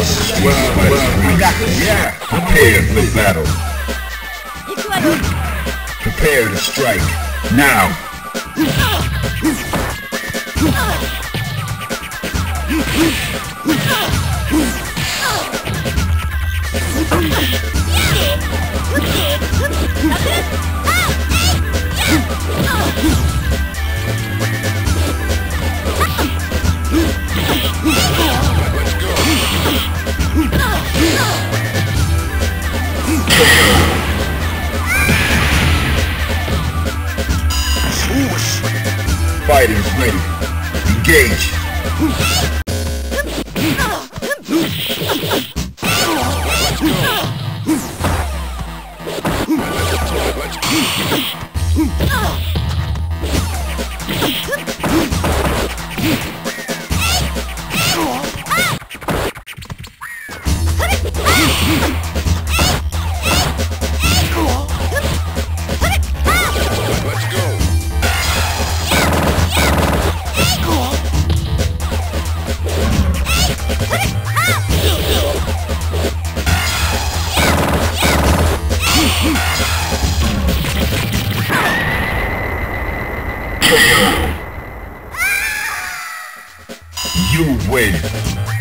Well, well, we got this. Yeah. Prepare for battle. Prepare to strike. Now. Now. Fighters ready. Engage. You win.